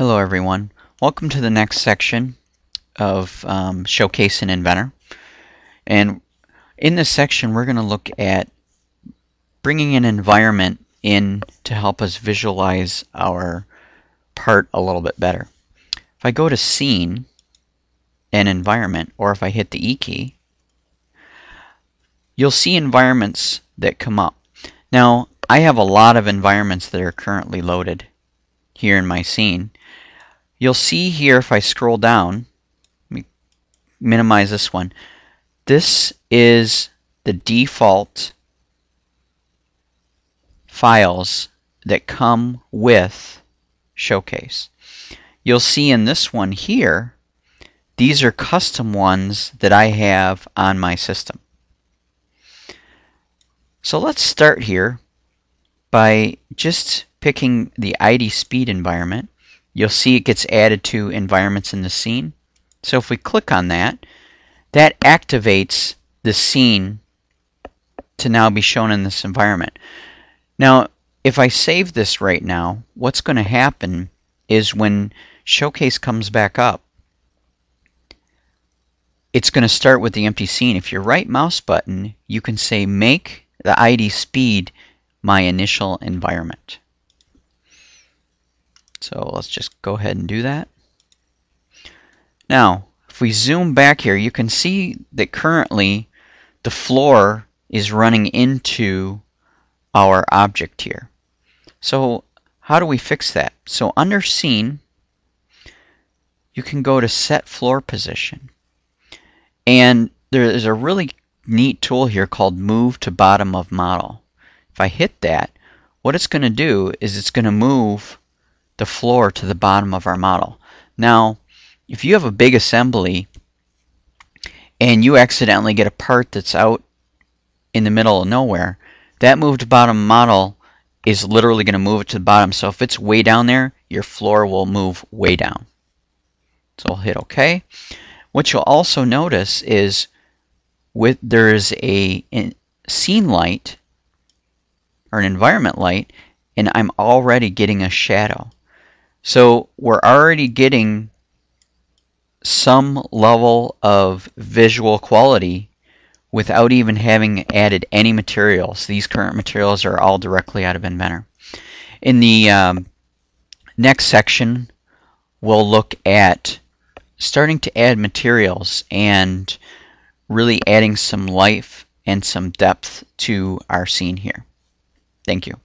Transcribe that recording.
Hello everyone. Welcome to the next section of um, Showcase in Inventor. And in this section we're going to look at bringing an environment in to help us visualize our part a little bit better. If I go to Scene and Environment, or if I hit the E key, you'll see environments that come up. Now, I have a lot of environments that are currently loaded here in my scene. You'll see here if I scroll down, let me minimize this one. This is the default files that come with Showcase. You'll see in this one here, these are custom ones that I have on my system. So let's start here by just picking the ID speed environment you'll see it gets added to environments in the scene. So if we click on that, that activates the scene to now be shown in this environment. Now, if I save this right now, what's going to happen is when Showcase comes back up, it's going to start with the empty scene. If you right mouse button, you can say make the ID speed my initial environment. So let's just go ahead and do that. Now, if we zoom back here, you can see that currently the floor is running into our object here. So how do we fix that? So under Scene, you can go to Set Floor Position. And there is a really neat tool here called Move to Bottom of Model. If I hit that, what it's going to do is it's going to move the floor to the bottom of our model. Now, if you have a big assembly and you accidentally get a part that's out in the middle of nowhere, that moved bottom model is literally going to move it to the bottom. So if it's way down there, your floor will move way down. So I'll hit OK. What you'll also notice is with there's a scene light or an environment light and I'm already getting a shadow. So we're already getting some level of visual quality without even having added any materials. These current materials are all directly out of Inventor. In the um, next section, we'll look at starting to add materials and really adding some life and some depth to our scene here. Thank you.